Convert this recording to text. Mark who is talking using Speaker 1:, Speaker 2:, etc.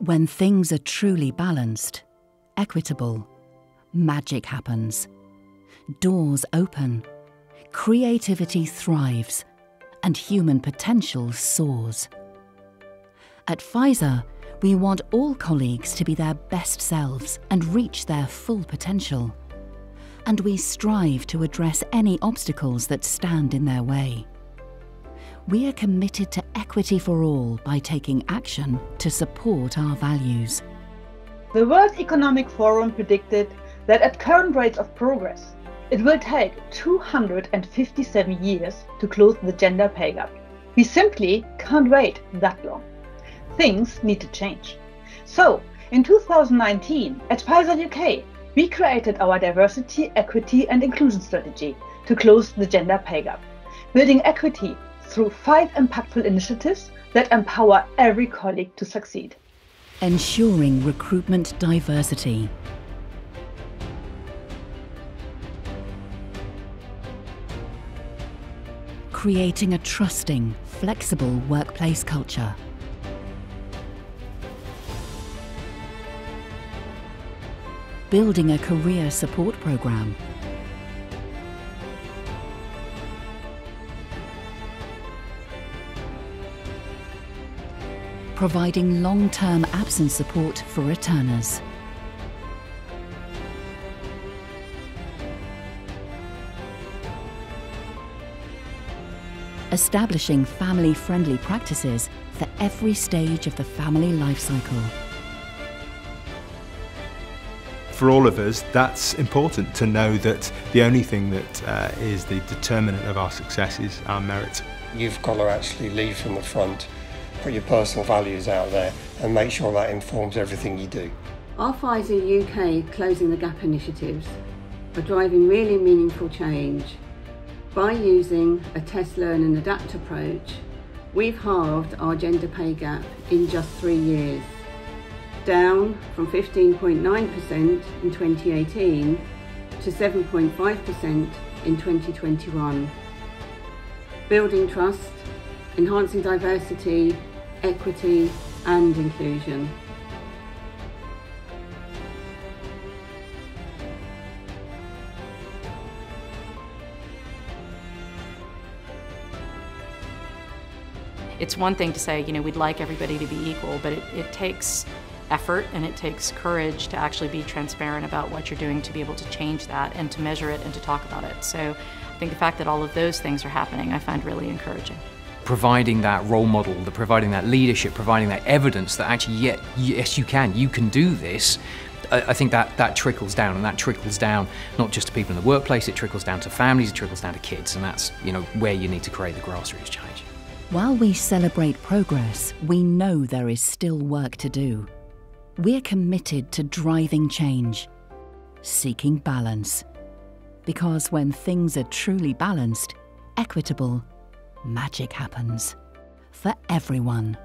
Speaker 1: When things are truly balanced, equitable, magic happens. Doors open, creativity thrives, and human potential soars. At Pfizer, we want all colleagues to be their best selves and reach their full potential. And we strive to address any obstacles that stand in their way. We are committed to equity for all by taking action to support our values.
Speaker 2: The World Economic Forum predicted that at current rates of progress, it will take 257 years to close the gender pay gap. We simply can't wait that long. Things need to change. So, in 2019, at Pfizer UK, we created our diversity, equity, and inclusion strategy to close the gender pay gap, building equity through five impactful initiatives that empower every colleague to succeed.
Speaker 1: Ensuring recruitment diversity. Creating a trusting, flexible workplace culture. Building a career support program. Providing long-term absence support for returners. Establishing family-friendly practices for every stage of the family life cycle.
Speaker 3: For all of us, that's important to know that the only thing that uh, is the determinant of our success is our merit.
Speaker 4: You've got to actually lead from the front put your personal values out there and make sure that informs everything you do.
Speaker 5: Our Pfizer UK Closing the Gap initiatives are driving really meaningful change. By using a test, learn and adapt approach, we've halved our gender pay gap in just three years, down from 15.9% in 2018 to 7.5% in 2021. Building trust, enhancing diversity equity and inclusion.
Speaker 6: It's one thing to say, you know, we'd like everybody to be equal, but it, it takes effort and it takes courage to actually be transparent about what you're doing to be able to change that and to measure it and to talk about it. So I think the fact that all of those things are happening, I find really encouraging
Speaker 7: providing that role model, the providing that leadership, providing that evidence that actually, yeah, yes, you can, you can do this. I, think that that trickles down, and that trickles down not just to people in the workplace. It trickles down to families. It trickles down to kids, and that's you know where you need to create the grassroots change.
Speaker 1: While we celebrate progress, we know there is still work to do. We're committed to driving change, seeking balance. Because when things are truly balanced, equitable, magic happens for everyone.